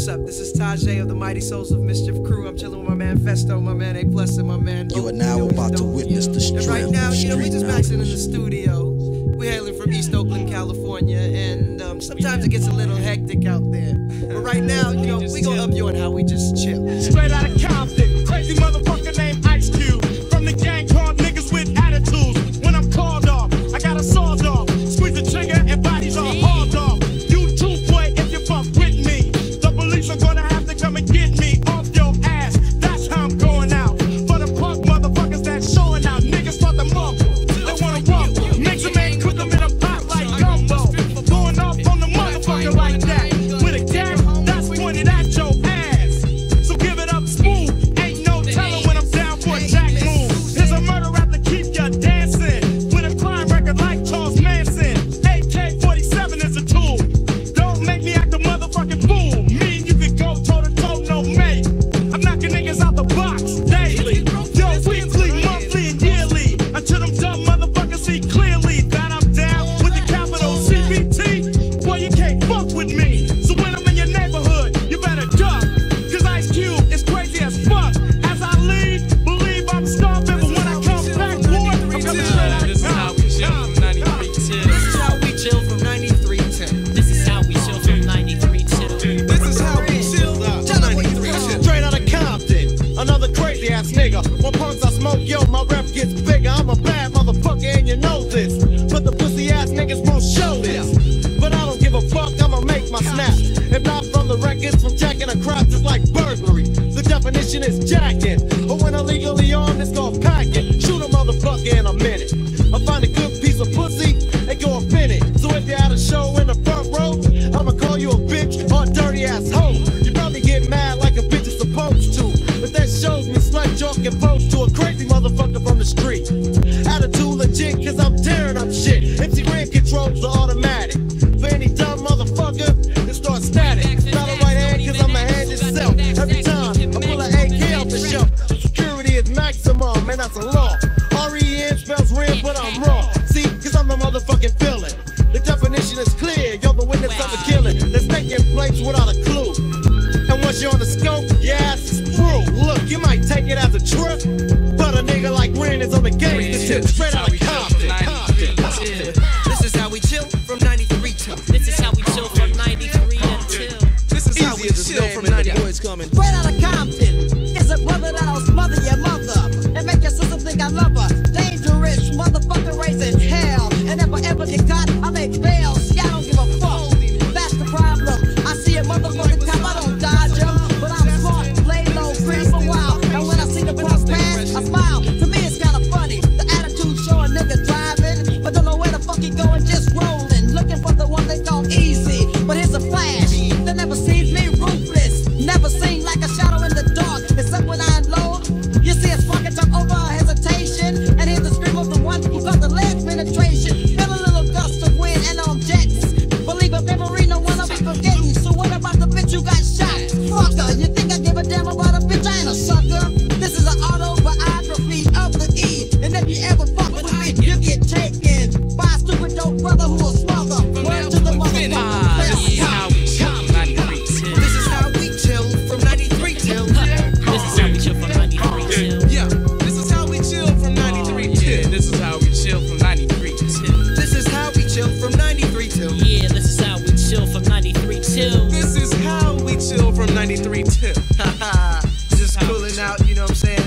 What's up? This is Tajai of the Mighty Souls of Mischief crew. I'm chilling with my man Phesto, my man A Plus, and my man. You are now about to witness the strength. right now, you know, we just maxing in the studio. We're hailing from East Oakland, California, and um, sometimes it gets a little hectic out there. But right now, you know, we gonna up your punks I smoke, yo, my rep gets bigger. I'm a bad motherfucker and you know this. But the pussy ass niggas won't show this. But I don't give a fuck, I'ma make my snap. If not from the records, from jacking a crop just like burglary. The definition is jacking. But when illegally armed, it's called slut talking pose to a crazy motherfucker from the street. Attitude legit, cause I'm tearing up shit. MC Ren controls the automatic. For any dumb motherfucker, it starts static. Not a right hand, cause I'm a hand itself. Every time I pull an AK off the shelf, security is maximum, man, that's a law. REN spells red, but I'm wrong. See, cause I'm the motherfucking villain. The definition is clear, you're the witness of a killing that's taking place without a clue. And once you're on the scope, Look, you might take it as a trip, but a nigga like Ren is on the game. This tip. Straight out of Compton. Compton, Compton. This is how we chill from 93 till. This is how we chill from 93 until. This is how we chill from 90 boys coming. Right out of from 93 too. Just cooling out, you know what I'm saying?